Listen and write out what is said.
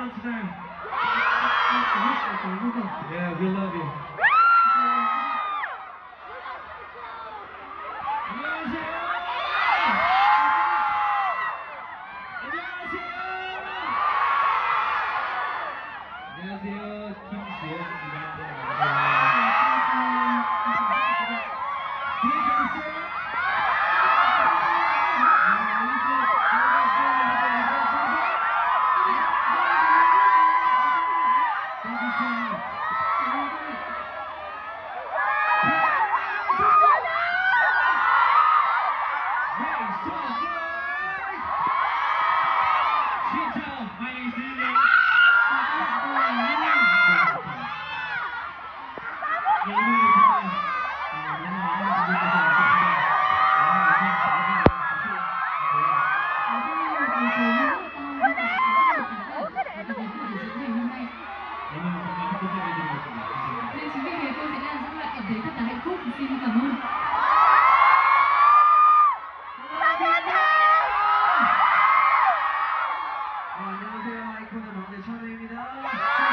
fun today. Yeah, we love you. 안녕하세요. 안녕하세요 아이콘의 막내 찬우입니다